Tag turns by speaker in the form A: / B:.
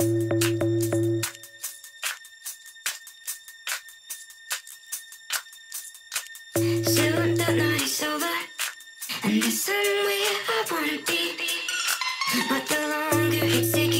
A: Soon the night's over, and there's somewhere I wanna be. But the longer it takes.